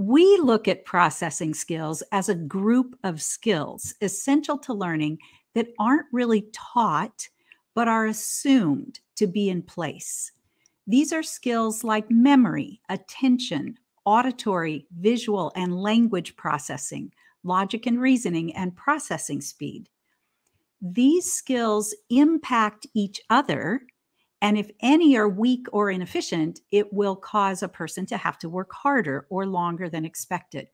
We look at processing skills as a group of skills essential to learning that aren't really taught, but are assumed to be in place. These are skills like memory, attention, auditory, visual, and language processing, logic and reasoning, and processing speed. These skills impact each other. And if any are weak or inefficient, it will cause a person to have to work harder or longer than expected.